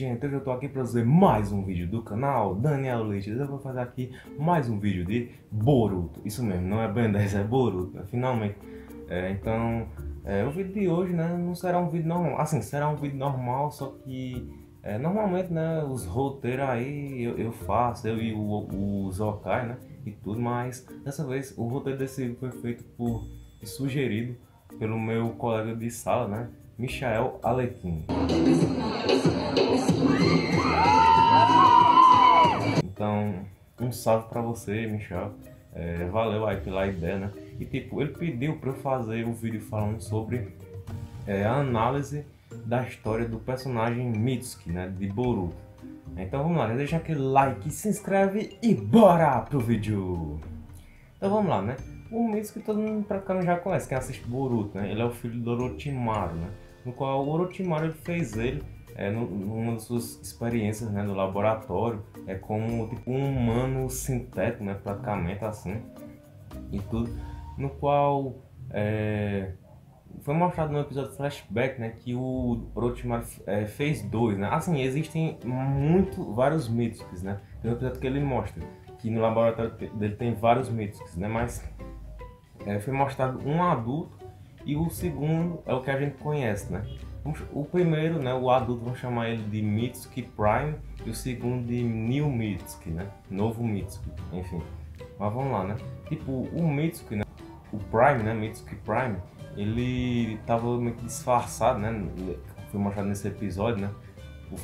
Gente! Hoje eu tô aqui pra fazer mais um vídeo do canal Daniel Leite. Eu vou fazer aqui mais um vídeo de Boruto. Isso mesmo, não é Ben 10, é Boruto, né? finalmente. É, então, é, o vídeo de hoje, né, não será um vídeo normal. Assim, será um vídeo normal, só que é, normalmente, né, os roteiros aí eu, eu, faço, eu e o, o Zokai, né, e tudo, mas dessa vez o roteiro desse vídeo foi feito por, sugerido pelo meu colega de sala, né, Michael Alequim. Então, um salve para você, Michel. É, valeu aí pela ideia, né? E tipo, ele pediu para eu fazer um vídeo falando sobre é, a análise da história do personagem Mitsuki, né? De Boruto. Então vamos lá, deixa aquele like, se inscreve e bora pro vídeo! Então vamos lá, né? O Mitsuki todo mundo praticamente já conhece, quem assiste Boruto, né? Ele é o filho do Orochimaru, né? No qual o Orochimaru fez ele é, numa das suas experiências né, no laboratório, é como tipo um humano sintético, né, praticamente assim, e tudo, no qual é, foi mostrado no episódio flashback, né, que o Orochimaru é, fez dois, né, assim, existem muito, vários míticos, né, tem um episódio que ele mostra que no laboratório dele tem vários míticos, né, mas é, foi mostrado um adulto e o segundo é o que a gente conhece, né, o primeiro, né, o adulto, vamos chamar ele de Mitsuki Prime e o segundo de New Mitsuki, né? Novo Mitsuki, enfim. Mas vamos lá, né? Tipo, o Mitsuki, né? O Prime, né? Mitsuki Prime, ele tava meio que disfarçado, né? Foi mostrado nesse episódio, né?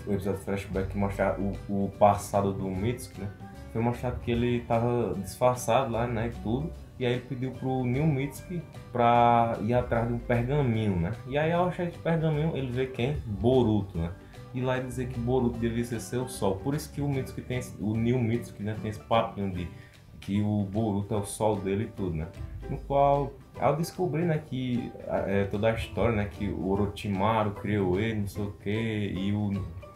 O episódio flashback que mostra o, o passado do Mitsuki, né? Foi mostrado que ele tava disfarçado lá, né? E tudo. E aí ele pediu pro Neil Mitsuki pra ir atrás de um pergaminho, né? E aí ao achar esse pergaminho, ele vê quem? Boruto, né? E lá ele dizer que Boruto devia ser seu sol. Por isso que o Mitsuki tem esse, o Neil Mitsuki, né, tem esse papinho de que o Boruto é o sol dele e tudo, né? No qual, ao descobrir, né, que é, toda a história, né, que o Orochimaru criou ele, não sei o que, e o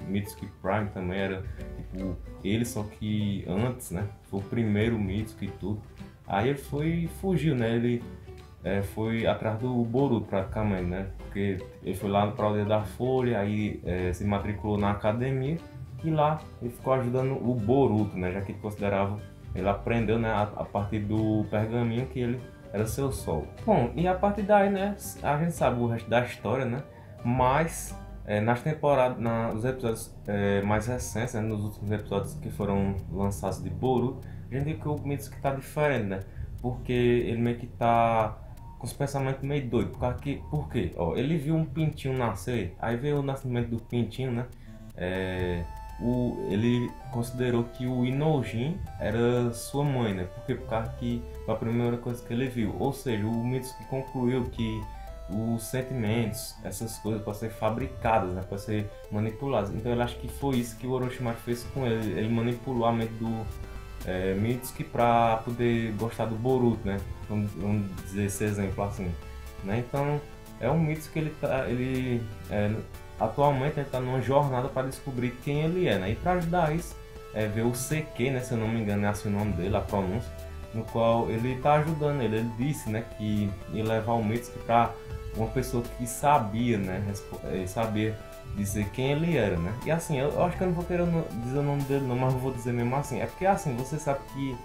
Mitsuki Prime também era, tipo, ele só que antes, né, foi o primeiro Mitsuki e tudo. Aí ele foi fugiu, né? Ele é, foi atrás do Boruto praticamente, né? Porque ele foi lá para aldeia da Folha, aí é, se matriculou na academia e lá ele ficou ajudando o Boruto, né? Já que ele considerava, ele aprendeu, né? A, a partir do pergaminho que ele era seu sol. Bom, e a partir daí, né? A gente sabe o resto da história, né? Mas é, nas temporadas, nos episódios é, mais recentes, né? nos últimos episódios que foram lançados de Boruto gente vê que o Mitsuki tá diferente, né? Porque ele meio que tá com os pensamentos meio doidos. Por, que, por quê? Ó, ele viu um pintinho nascer, aí veio o nascimento do pintinho, né? É, o, ele considerou que o Inojin era sua mãe, né? Porque por causa que foi a primeira coisa que ele viu. Ou seja, o Mitsuki concluiu que os sentimentos, essas coisas podem ser fabricadas, né? podem ser manipuladas. Então ele acha que foi isso que o Orochimaru fez com ele. Ele manipulou a mente do, é, Mitsuki para poder gostar do Boruto, né? Vamos, vamos, dizer esse exemplo assim. Né? Então é um Mitsuki ele tá, ele é, atualmente ele está numa jornada para descobrir quem ele é, né? E para ajudar isso é ver o CQ, né? Se eu não me engano é assim o nome dele, a pronúncia, no qual ele está ajudando ele. Ele disse, né, que ia levar o Mitsuki para uma pessoa que sabia, né, é, saber dizer quem ele era, né? E assim, eu, eu acho que eu não vou querer dizer o nome dele não, mas eu vou dizer mesmo assim. É porque assim, você sabe que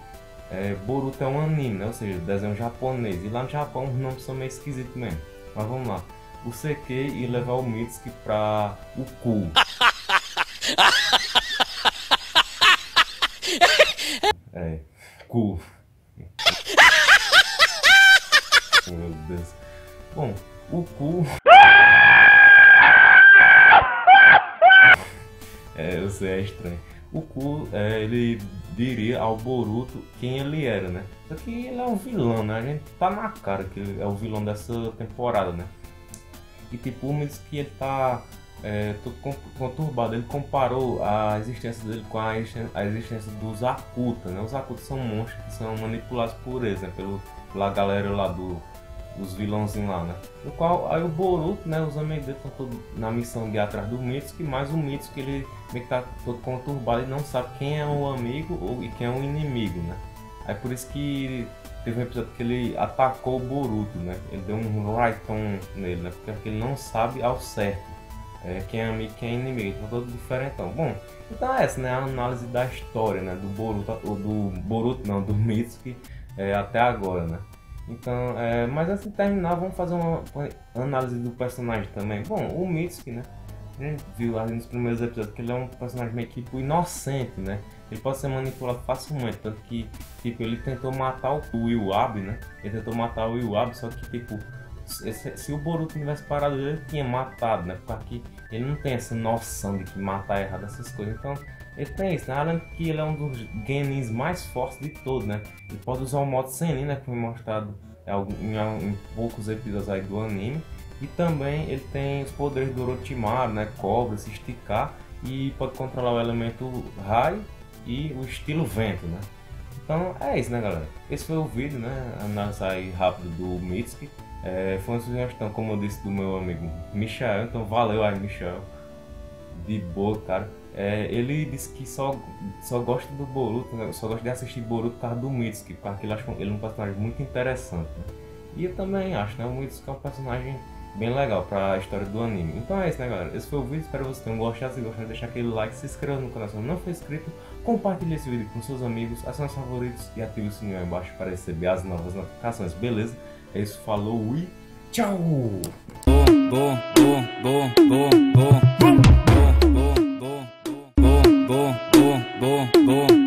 é, Boruto é um anime, né? Ou seja, desenho japonês. E lá no Japão os nomes são meio esquisitos mesmo. Mas vamos lá. O CQ e levar o Mitsuki pra o cu. é, cu. É, sei, é estranho. O Ku, é, ele diria ao Boruto quem ele era, né? Só que ele é um vilão, né? A gente tá na cara que ele é o vilão dessa temporada, né? E tipo, o que ele tá é, todo conturbado. Ele comparou a existência dele com a existência, a existência dos Akuta, né? Os Akuta são monstros que são manipulados por eles, né? Pelo, pela galera lá do os vilãozinhos lá, né? No qual aí o Boruto, né, os amigos dele estão todos na missão de ir atrás do Mitsuki, mas o Mitsuki ele meio que tá todo conturbado e não sabe quem é o amigo ou, e quem é o inimigo, né? Aí por isso que teve um episódio que ele atacou o Boruto, né? Ele deu um right on nele, né? Porque ele não sabe ao certo é, quem é amigo quem é inimigo, então todo diferentão. Bom, então é essa, né? A análise da história, né? Do Boruto, do Boruto não, do Mitsuki é, até agora, né? Então, é, mas antes de terminar, vamos fazer uma, análise do personagem também. Bom, o Mitsuki, né? A gente viu nos primeiros episódios que ele é um personagem meio tipo, inocente, né? Ele pode ser manipulado facilmente, tanto que, tipo, ele tentou matar o Iwab, né? Ele tentou matar o Iwab, só que, tipo, se, se, o Boruto tivesse parado, ele tinha matado, né? Porque ele não tem essa noção de que matar é errado essas coisas. Então, ele tem isso, né? Além que ele é um dos genins mais fortes de todos, né? Ele pode usar o modo Senin, né? Que foi mostrado em, em, em poucos episódios aí do anime. E também ele tem os poderes do Orochimaru, né? Cobra, se esticar e pode controlar o elemento raio e o estilo vento, né? Então é isso, né, galera? Esse foi o vídeo, né? Análise aí rápido do Mitsuki. É, foi uma sugestão, como eu disse, do meu amigo Michel. Então valeu aí, Michel. De boa, cara. É, ele disse que só, só gosta do Boruto, né? só gosta de assistir Boruto por causa do Mitsuki, porque ele acha ele um personagem muito interessante. Né? E eu também acho, né? O Mitsuki é um personagem bem legal para a história do anime. Então é isso, né, galera? Esse foi o vídeo, espero que vocês tenham gostado. Se gostar, deixar aquele like, se inscreva no canal se não for inscrito, compartilhe esse vídeo com seus amigos, assine os favoritos e ative o sininho aí embaixo para receber as novas notificações, beleza? É isso, falou e tchau! Boom, boom.